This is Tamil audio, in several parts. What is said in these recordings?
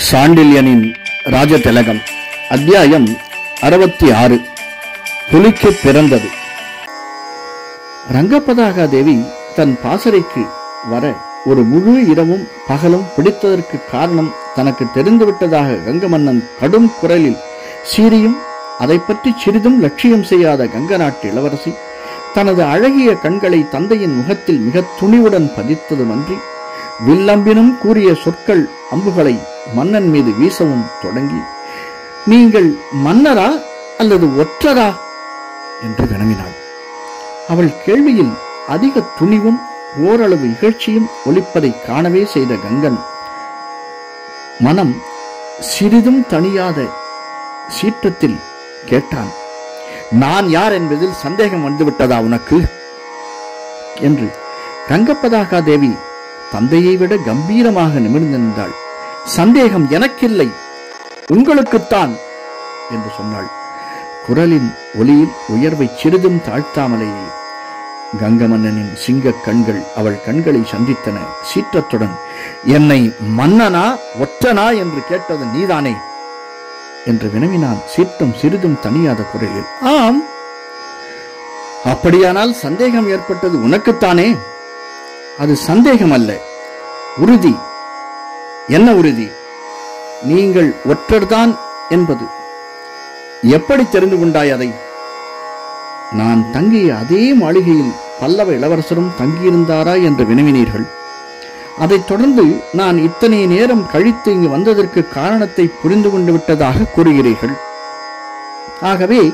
சாண்டில்யனின் ராஜதிலகம் அத்தியாயம் அறுபத்தி ஆறு புலிக்கு பிறந்தது. ரங்கபதாகா தேவி தன் பாசறைக்கு வர ஒரு முழு இரவும் பகலும் பிடித்ததற்கு காரணம் தனக்கு தெரிந்துவிட்டதாக கங்கமன்னன் கடும் குரலில் சீரியும் அதை பற்றி சிறிதும் லட்சியம் செய்யாத கங்க நாட்டு இளவரசி தனது அழகிய கண்களை தந்தையின் முகத்தில் மிக துணிவுடன் பதித்ததுமன்றி வில்லம்பினும் கூறிய சொற்கள் அம்புகளை மன்னன் மீது வீசவும் தொடங்கி நீங்கள் மன்னரா அல்லது ஒற்றரா? என்று வினவினாள். அவள் கேள்வியில் அதிக துணிவும் ஓரளவு இகழ்ச்சியும் ஒலிப்பதை காணவே செய்த கங்கன் மனம் சிறிதும் தணியாத சீற்றத்தில் கேட்டான். நான் யார் என்பதில் சந்தேகம் வந்துவிட்டதா உனக்கு? என்று ரங்கப்பதாகா தேவி தந்தையை விட கம்பீரமாக நிமிர்ந்து சந்தேகம் எனக்கில்லை. உங்களுக்குத்தான் என்று சொன்னாள். குரலின் ஒலியில் உயர்வை சிறிதும் தாழ்த்தாமலேயே கங்கமன்னனின் சிங்கக் கண்கள் அவள் கண்களை சந்தித்தன. சீற்றத்துடன் என்னை மன்னனா ஒற்றனா என்று கேட்டது நீதானே? என்று வினவினான் சீற்றம் சிறிதும் தனியாத குரலில். ஆம். அப்படியானால் சந்தேகம் ஏற்பட்டது உனக்குத்தானே? அது சந்தேகம் அல்ல உறுதி. என்ன உறுதி? நீங்கள் ஒற்றர்தான் என்பது. எப்படி தெரிந்து கொண்டாய் அதை? நான் தங்கிய அதே மாளிகையில் பல்லவ இளவரசரும் தங்கியிருந்தாரா என்று வினவினீர்கள். அதைத் தொடர்ந்து நான் இத்தனை நேரம் கழித்து இங்கு வந்ததற்கு காரணத்தை புரிந்து கொண்டு விட்டதாக கூறுகிறீர்கள். ஆகவே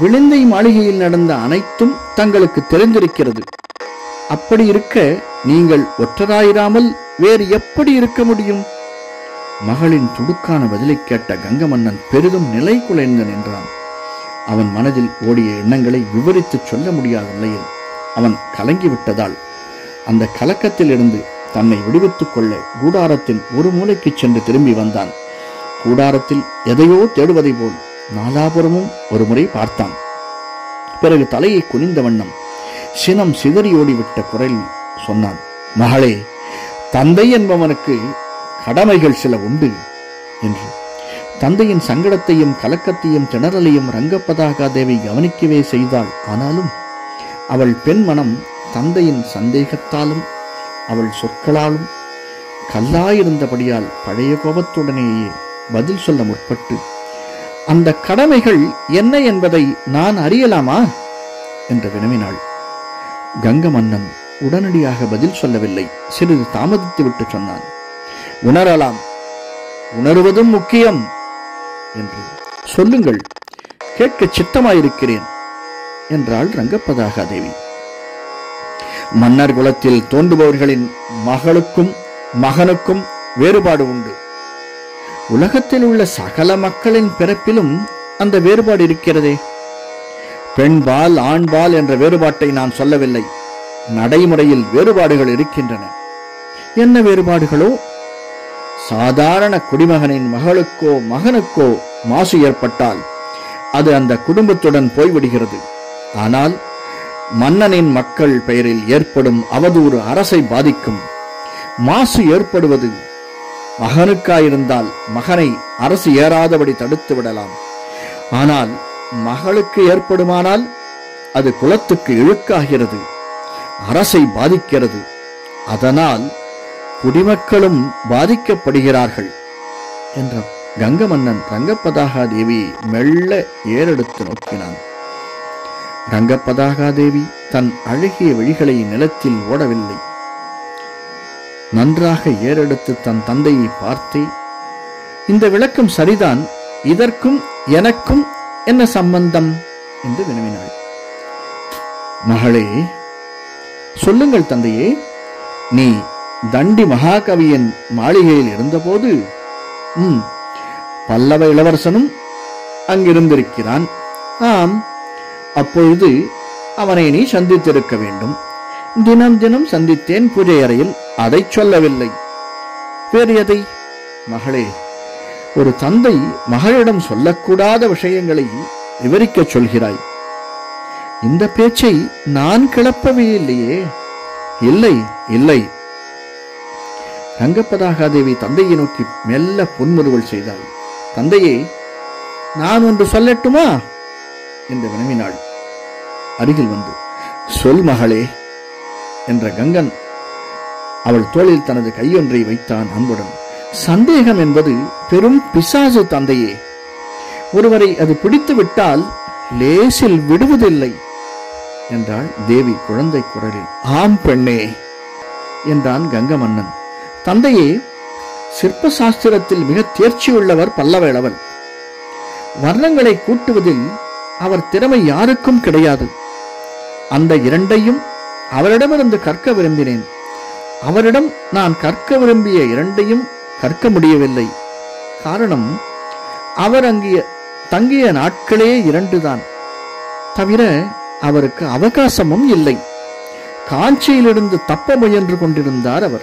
விழுந்தை மாளிகையில் நடந்த அனைத்தும் தங்களுக்கு தெரிந்திருக்கிறது. அப்படி இருக்க நீங்கள் ஒற்றராயிராமல் வேறு எப்படி இருக்க முடியும்? மகளின் துடுக்கான பதிலை கேட்ட கங்கமன்னன் பெரிதும் நிலை குலைந்து நின்றான் அவன் மனதில் ஓடிய எண்ணங்களை விவரித்துச் சொல்ல முடியாத நிலையில் அவன் கலங்கிவிட்டதால் அந்த கலக்கத்திலிருந்து தன்னை விடுவித்துக் கொள்ள கூடாரத்தின் ஒரு மூலைக்கு சென்று திரும்பி வந்தான். கூடாரத்தில் எதையோ தேடுவதை போல் நாலாபுரமும் ஒரு முறை பார்த்தான். பிறகு தலையை குனிந்த வண்ணம் சினம் சிதறி ஓடிவிட்ட குரல் சொன்னான். மகளே தந்தை என்பவனுக்கு கடமைகள் சில உண்டு என்று. தந்தையின் சங்கடத்தையும் கலக்கத்தையும் திணறலையும் ரங்கப்பதாகா தேவி கவனிக்கவே செய்தாள். ஆனாலும் அவள் பெண் மனம் தந்தையின் சந்தேகத்தாலும் அவள் சொற்களாலும் கல்லாயிருந்தபடியால் பழைய கோபத்துடனேயே பதில் சொல்ல முற்பட்டு அந்த கடமைகள் என்ன என்பதை நான் அறியலாமா? என்று வினவினாள். கங்க மன்னன் உடனடியாக பதில் சொல்லவில்லை. சிறிது தாமதித்து விட்டு சொன்னான். உணரலாம். உணர்வதும் முக்கியம் என்று. சொல்லுங்கள். கேட்க சித்தமாயிருக்கிறேன் என்றாள் ரங்கப்பதாகா தேவி. மன்னர் குலத்தில் தோன்றுபவர்களின் மகளுக்கும் மகனுக்கும் வேறுபாடு உண்டு. உலகத்தில் உள்ள சகல மக்களின் பிறப்பிலும் அந்த வேறுபாடு இருக்கிறதே. பெண்பால் ஆண்பால் என்ற வேறுபாட்டை நான் சொல்லவில்லை. நடைமுறையில் வேறுபாடுகள் இருக்கின்றன. என்ன வேறுபாடுகளோ? சாதாரண குடிமகனின் மகளுக்கோ மகனுக்கோ மாசு ஏற்பட்டால் அது அந்த குடும்பத்துடன் போய்விடுகிறது. ஆனால் மன்னனின் மக்கள் பெயரில் ஏற்படும் அவதூறு அரசை பாதிக்கும். மாசு ஏற்படுவது மகனுக்காயிருந்தால் மகனை அரசு ஏறாதபடி தடுத்து விடலாம். ஆனால் மகளுக்கு ஏற்படுமானால் அது குலத்துக்கு இழுக்காகிறது அரசை பாதிக்கிறது. அதனால் குடிமக்களும் பாதிக்கப்படுகிறார்கள் என்ற கங்க மன்னன் ரங்கப்பதாகா தேவி மெல்ல ஏறெடுத்து நோக்கினான். ரங்கப்பதாகா தேவி தன் அழகிய வழிகளை நிலத்தில் ஓடவில்லை. நன்றாக ஏறெடுத்து தன் தந்தையை பார்த்தே இந்த விளக்கம் சரிதான் இதற்கும் எனக்கும் என்ன சம்பந்தம்? என்று வினவினாள். மகளே சொல்லுங்கள் தந்தையே நீ தண்டி மகாகவியின் மாளிகையில் இருந்தபோது ம் பல்லவ இளவரசனும் அங்கிருந்திருக்கிறான். ஆம் அப்பொழுது அவனை நீ சந்தித்திருக்க வேண்டும். தினம் தினம் சந்தித்தேன் பூஜை அறையில் அதை சொல்லவில்லை. வேறு எதை? மகளே ஒரு தந்தை மகளிடம் சொல்லக்கூடாத விஷயங்களை விவரிக்கச் சொல்கிறாய். இந்த பேச்சை நான் கிளப்பவே இல்லையே. இல்லை இல்லை. ரங்கப்பதாகாதேவி தந்தையை நோக்கி மெல்ல புன்முறுவல் செய்தாள். தந்தையே நான் ஒன்று சொல்லட்டுமா? என்று வினவினாள். அருகில் வந்து சொல் மகளே என்ற கங்கன் அவள் தோளில் தனது கையொன்றை வைத்தான் அன்புடன். சந்தேகம் என்பது பெரும் பிசாசு தந்தையே. ஒருவரை அது பிடித்து விட்டால் லேசில் விடுவதில்லை என்றாள் தேவி குழந்தை குரலில். ஆம் பெண்ணே என்றான் கங்க மன்னன் தந்தையே சிற்ப சாஸ்திரத்தில் மிக தேர்ச்சியுள்ளவர் பல்லவேளவன் வர்ணங்களை கூட்டுவதில் அவர் திறமை யாருக்கும் கிடையாது. அந்த இரண்டையும் அவரிடமிருந்து கற்க விரும்பினேன். அவரிடம் நான் கற்க விரும்பிய இரண்டையும் கற்க முடியவில்லை. காரணம் அவர் அங்கிய தங்கிய நாட்களே இரண்டுதான். தவிர அவருக்கு அவகாசமும் இல்லை. காஞ்சியிலிருந்து தப்ப முயன்று கொண்டிருந்தார் அவர்.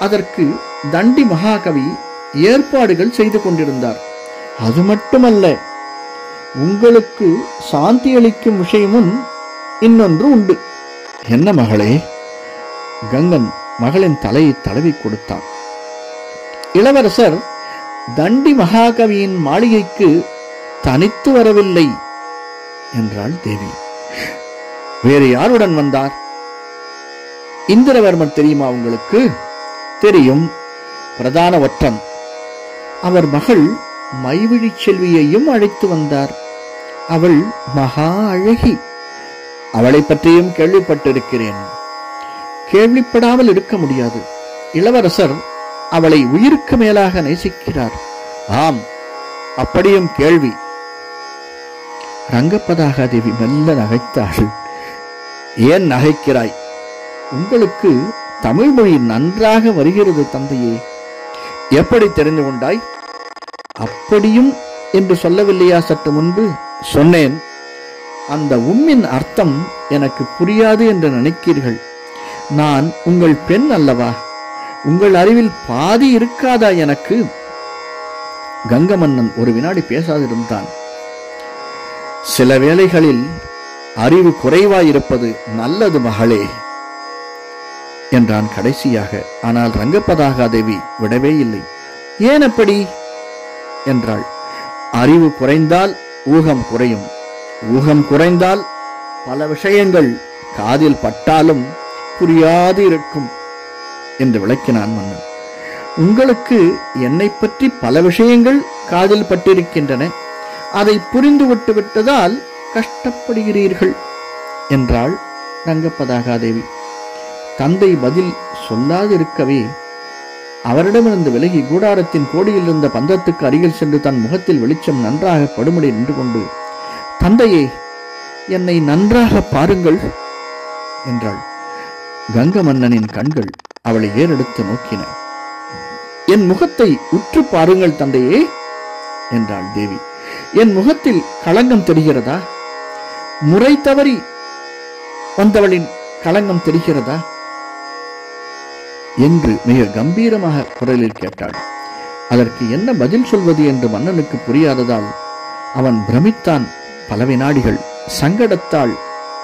அதற்கு தண்டி மகாகவி ஏற்பாடுகள் செய்து கொண்டிருந்தார். அது மட்டுமல்ல உங்களுக்கு சாந்தி அளிக்கும் விஷயமும் இன்னொன்று உண்டு. என்ன மகளே? கங்கன் மகளின் தலையை தடவி கொடுத்தான். இளவரசர் தண்டி மகாகவியின் மாளிகைக்கு தனித்து வரவில்லை என்றாள் தேவி. வேறு யாருடன் வந்தார்? இந்திரவர்மன் தெரியுமா உங்களுக்கு? தெரியும். பிரதான ஒற்றன். அவர் மகள் மைவிழிச் செல்வியையும் அழைத்து வந்தார். அவள் மகா அழகி. அவளை பற்றியும் கேள்விப்பட்டிருக்கிறேன். கேள்விப்படாமல் இருக்க முடியாது. இளவரசர் அவளை உயிருக்கு மேலாக நேசிக்கிறார். ஆம் அப்படியும் கேள்வி. ரங்கப்பதாகாதேவி மெல்ல நகைத்தாள். ஏன் நகைக்கிறாய்? உங்களுக்கு தமிழ் மொழி நன்றாக வருகிறது தந்தையே. எப்படி தெரிந்து கொண்டாய்? அப்படியும் என்று சொல்லவில்லையா சற்று முன்பு? சொன்னேன். அந்த உம்மின் அர்த்தம் எனக்கு புரியாது என்று நினைக்கிறீர்கள். நான் உங்கள் பெண் அல்லவா? உங்கள் அறிவில் பாதி இருக்காதா எனக்கு? கங்கமன்னன் ஒரு வினாடி பேசாதிருந்தான். சில வேளைகளில் அறிவு குறைவாயிருப்பது நல்லது மகளே என்றான் கடைசியாக. ஆனால் ரங்கப்பதாகாதேவி விடவே இல்லை. ஏன் அப்படி? என்றாள். அறிவு குறைந்தால் ஊகம் குறையும். ஊகம் குறைந்தால் பல விஷயங்கள் காதில் பட்டாலும் புரியாது இருக்கும். என்று விளக்கினான் மன்னன். உங்களுக்கு என்னை பற்றி பல விஷயங்கள் காதில் பட்டிருக்கின்றன. அதை புரிந்து விட்டு விட்டதால் கஷ்டப்படுகிறீர்கள் என்றாள் ரங்கப்பதாகாதேவி தந்தை பதில் சொல்லாதிருக்கவே அவரிடமிருந்து விலகி கூடாரத்தின் கோடியில் இருந்த பந்தத்துக்கு அருகில் சென்று தன் முகத்தில் வெளிச்சம் நன்றாக படுமுடி நின்று கொண்டு தந்தையே என்னை நன்றாக பாருங்கள் என்றாள். கங்க மன்னனின் கண்கள் அவளை ஏறெடுத்து நோக்கின. என் முகத்தை உற்று பாருங்கள் தந்தையே என்றாள் தேவி. என் முகத்தில் களங்கம் தெரிகிறதா? முறை தவறி வந்தவளின் களங்கம் தெரிகிறதா? என்று மிக கம்பீரமாக குரலில் கேட்டாள். அதற்கு என்ன பதில் சொல்வது என்று மன்னனுக்கு புரியாததால் அவன் பிரமித்தான் பல வினாடிகள் சங்கடத்தால்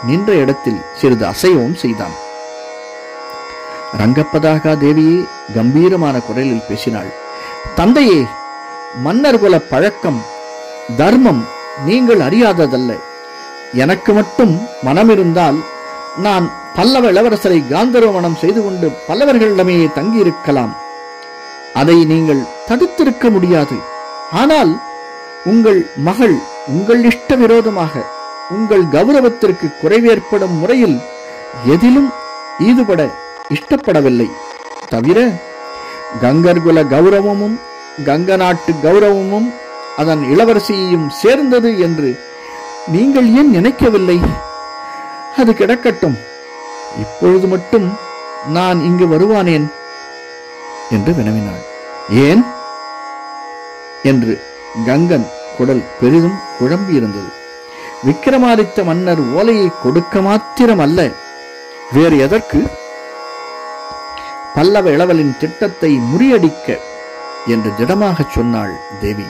நின்ற இடத்தில் சிறிது அசையவும் செய்தான். ரங்கப்பதாகா தேவியே கம்பீரமான குரலில் பேசினாள். தந்தையே மன்னர் குல பழக்கம் தர்மம் நீங்கள் அறியாததல்ல. எனக்கு மட்டும் மனம் இருந்தால் நான் பல்லவ இளவரசரை காந்தர்வ மனம் செய்து கொண்டு பல்லவர்களிடமே தங்கியிருக்கலாம். அதை நீங்கள் தடுத்திருக்க முடியாது. ஆனால் உங்கள் மகள் உங்கள் இஷ்ட விரோதமாக உங்கள் கௌரவத்திற்கு குறைவேற்படும் முறையில் எதிலும் ஈடுபட இஷ்டப்படவில்லை. தவிர கங்கர்குல கௌரவமும் கங்க நாட்டு கௌரவமும் அதன் இளவரசியையும் சேர்ந்தது என்று நீங்கள் ஏன் நினைக்கவில்லை? அது கிடக்கட்டும். இப்பொழுது மட்டும் நான் இங்கு வருவானேன்? என்று வினவினாள். ஏன்? என்று கங்கன் குடல் பெரிதும் குழம்பியிருந்தது. விக்கிரமாதித்த மன்னர் ஓலையை கொடுக்க மாத்திரம் அல்ல வேறு எதற்கு? பல்லவ இளவலின் திட்டத்தை முறியடிக்க என்று திடமாகச் சொன்னாள் தேவி.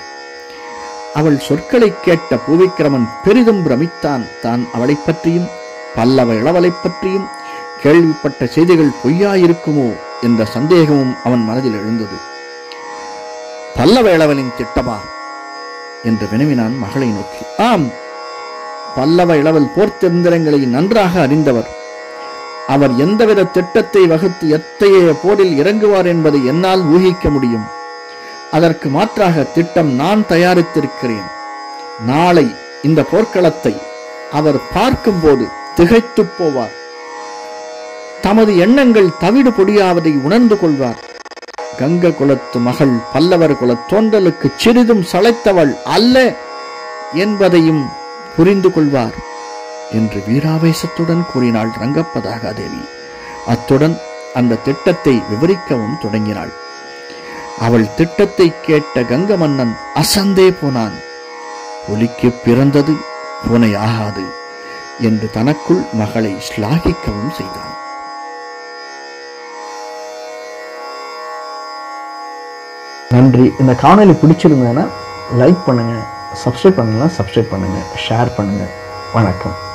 அவள் சொற்களை கேட்ட பூவிக்கிரமன் பெரிதும் பிரமித்தான். தான் அவளைப் பற்றியும் பல்லவ இளவலைப் பற்றியும் கேள்விப்பட்ட செய்திகள் பொய்யாயிருக்குமோ என்ற சந்தேகமும் அவன் மனதில் எழுந்தது. பல்லவ இளவலின் திட்டமா? என்று வினவினான் மகளை நோக்கி. ஆம் பல்லவ இளவல் போர்த்தந்திரங்களை நன்றாக அறிந்தவர் அவர் எந்தவித திட்டத்தை வகுத்து எத்தகைய போரில் இறங்குவார் என்பதை என்னால் ஊகிக்க முடியும். அதற்கு மாற்றாக திட்டம் நான் தயாரித்திருக்கிறேன். நாளை இந்த போர்க்களத்தை அவர் பார்க்கும்போது திகைத்துப் போவார். தமது எண்ணங்கள் தவிடு பொடியாவதை உணர்ந்து கொள்வார். கங்க குலத்து மகள் பல்லவர் குலத் தோன்றலுக்கு சிறிதும் சளைத்தவள் அல்ல என்பதையும் புரிந்து கொள்வார். என்று வீராவேசத்துடன் கூறினாள் ரங்கப்பதாகாதேவி. அத்துடன் அந்த திட்டத்தை விவரிக்கவும் தொடங்கினாள். அவள் திட்டத்தை கேட்ட கங்க மன்னன் அசந்தே போனான். புலிக்கு பிறந்தது பூனை ஆகாது என்று தனக்குள் மகளை ஸ்லாகிக்கவும் செய்தான். நன்றி. இந்த காணொலி பிடிச்சிருந்ததுன்னா லைக் பண்ணுங்கள் சப்ஸ்கிரைப் பண்ணலாம் சப்ஸ்கிரைப் பண்ணுங்கள் ஷேர் பண்ணுங்கள் வணக்கம்.